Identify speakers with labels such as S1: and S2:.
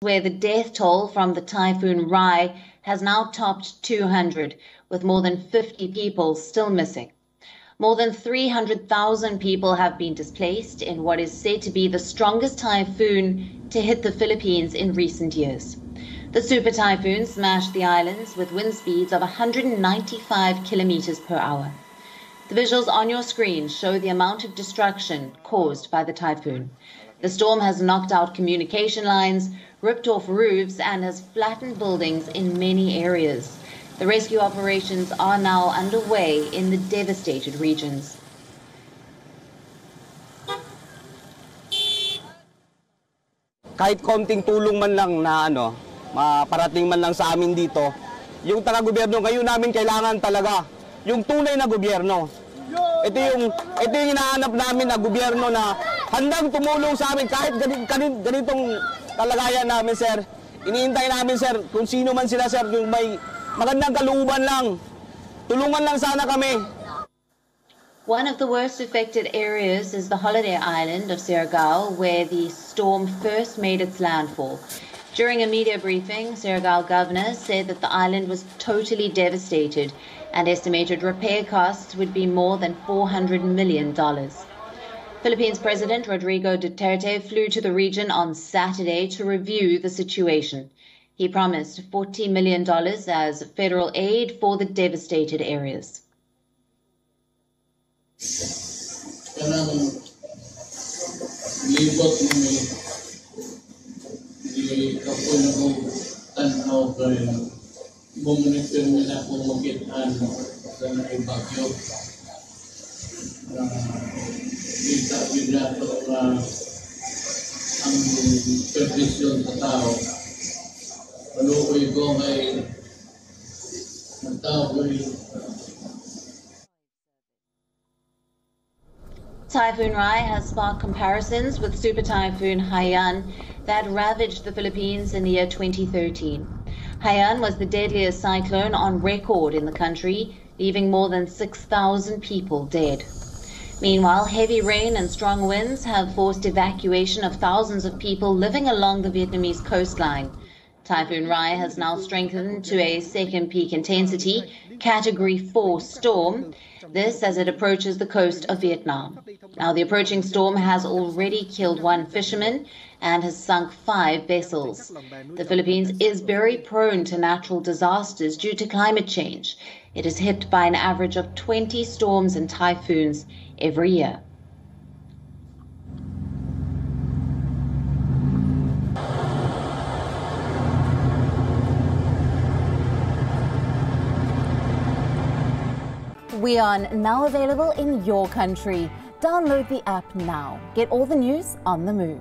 S1: where the death toll from the typhoon Rai has now topped 200, with more than 50 people still missing. More than 300,000 people have been displaced in what is said to be the strongest typhoon to hit the Philippines in recent years. The super typhoon smashed the islands with wind speeds of 195 kilometers per hour. The visuals on your screen show the amount of destruction caused by the typhoon. The storm has knocked out communication lines, ripped off roofs, and has flattened buildings in many areas. The rescue operations are now underway in the devastated regions.
S2: kahit konting tulong man lang na ano, maparating man lang sa amin dito, yung taga-gobyerno ngayon namin kailangan talaga, yung tunay na gobyerno. Ito yung ito yung hinahanap namin na gobyerno na handang tumulong sa amin kahit ganit, ganit, ganitong kalagayan namin, sir. Iniintay namin, sir, kung sino man sila, sir, yung may magandang kalooban lang. Tulungan lang sana kami.
S1: One of the worst affected areas is the holiday island of Siargao, where the storm first made its landfall. During a media briefing, Siargao governor said that the island was totally devastated and estimated repair costs would be more than $400 million. Philippines President Rodrigo Duterte flew to the region on Saturday to review the situation. He promised $40 million as federal aid for the devastated areas.
S3: na na ang perdisyon sa tao palukoy ko tao
S1: Typhoon Rai has sparked comparisons with Super Typhoon Haiyan that ravaged the Philippines in the year 2013. Haiyan was the deadliest cyclone on record in the country, leaving more than 6,000 people dead. Meanwhile, heavy rain and strong winds have forced evacuation of thousands of people living along the Vietnamese coastline. Typhoon Rai has now strengthened to a second peak intensity, Category 4 storm. This as it approaches the coast of Vietnam. Now, the approaching storm has already killed one fisherman and has sunk five vessels. The Philippines is very prone to natural disasters due to climate change. It is hit by an average of 20 storms and typhoons every year. We are now available in your country. Download the app now. Get all the news on the move.